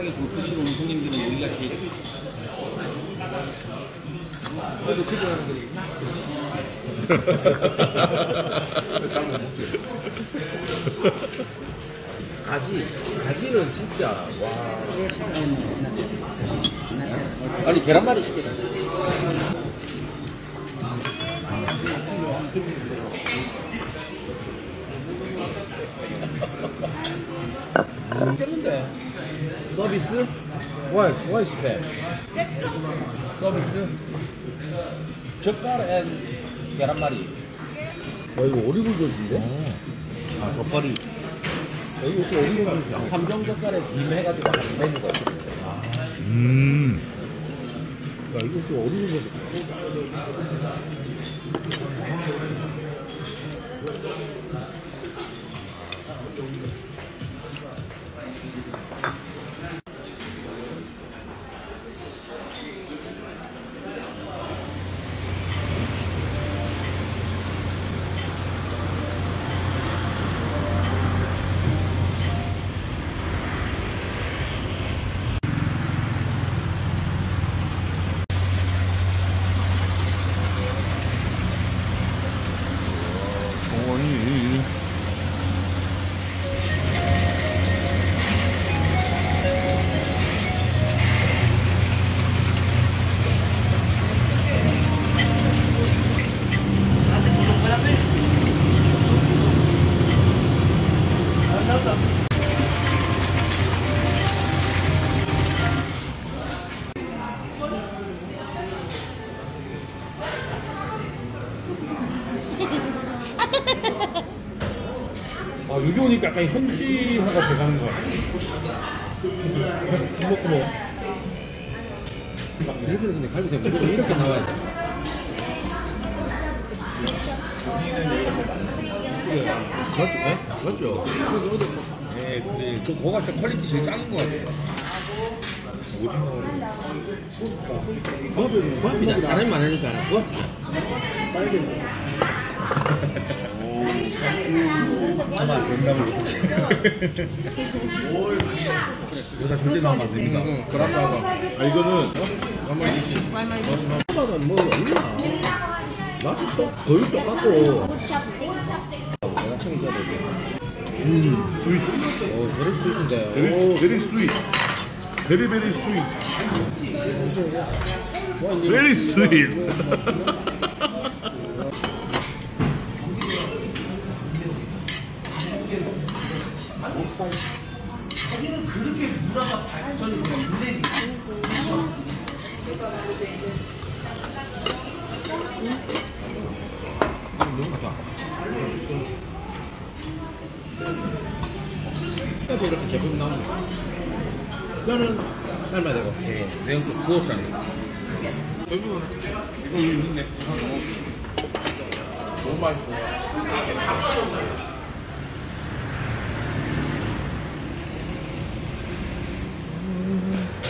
싸게 굴푸시로 오는 손님들은 여기가 제일 그래도 집에 가는 길이 가지 가지는 진짜 와. 아니 계란말이 시키다 겠는데 서비스? What? What is that? 서비스? 젓갈 and 계란말이 와 이거 어리굴젓인데? 아 젓갈이 여기 이렇게 어리굴젓 삼종 젓갈에 김 해가지고 한 메뉴가 있어 음. 야 이거 또 조수 공 오니까 약간 현지화가 돼가는 것 같아. 밥 먹고 뭐. 근데 갈비대 무조건 이렇게 나와야 돼 맞죠? 네? 맞죠? 여기 어디 뭐네 그래 저 거가 진짜 퀄리티 제일 짱인 것 같아요 오징어 부합이다 사람이 많으니까 부합 아마 농담을 여기다 절대 나오면 안 됩니다 그란다고 아 이거는 한번은 뭐 없나? 맛이 또 거의 똑같고 내가 챙겨줘야 되게 음, 스윗. 어 그럴 수 있는데 베리, 오 베리 스윗. 베리 베리 스윗. 뭐 이제 베리 스윗. 너무 좋다 그래도 이렇게 제품 나오는 거. 뼈는 삶아야 되고 네 내가 또 구웠잖아요 결국은 이거 있네 너무 맛있어 嗯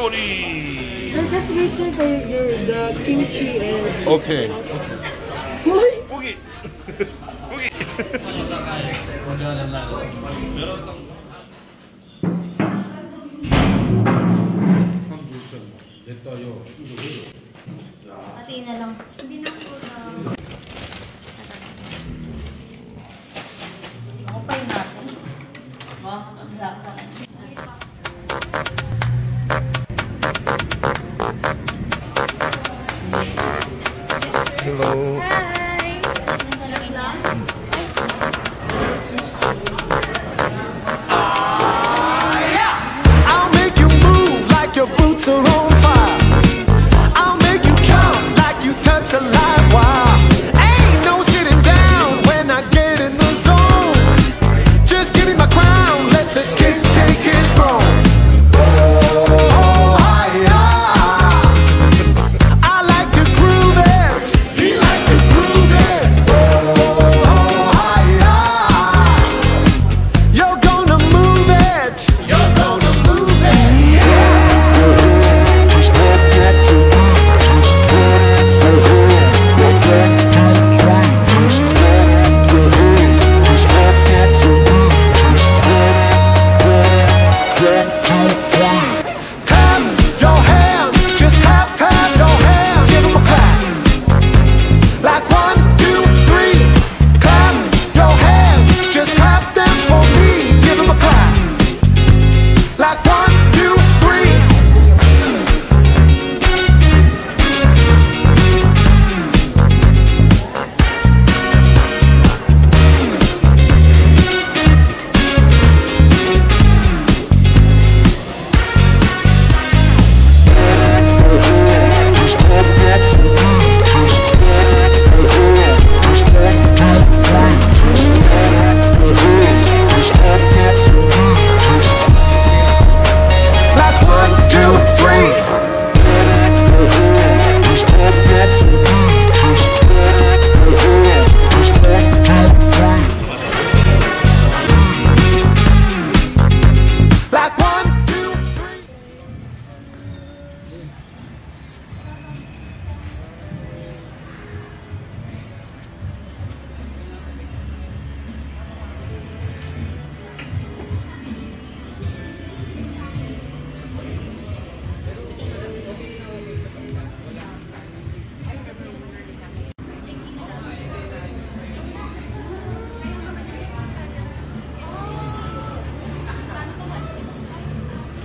Somebody! They're just reaching for the kimchi and... Okay. What? Boogie! Boogie! Pati na lang. Hindi na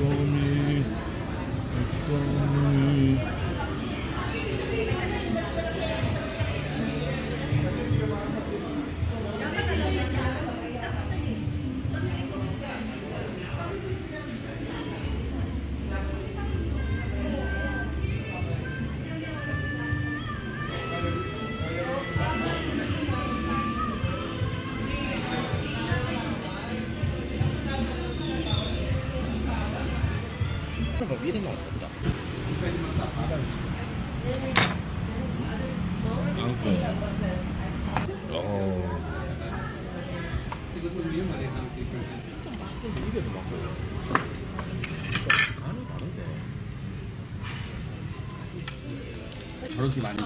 only, if me. 그러니까 미래는 없겠다. 아이고. 어. 좀 맛있게 이겨도 맛있어. 간이 다른데. 저렇게 많이.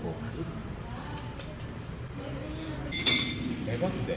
바질도 없고 대박인데